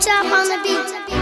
Jump on the beat.